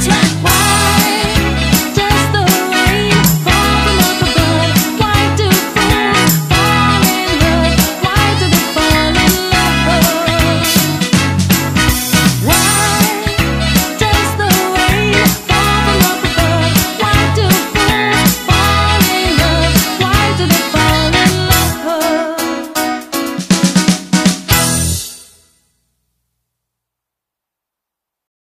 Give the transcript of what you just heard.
time.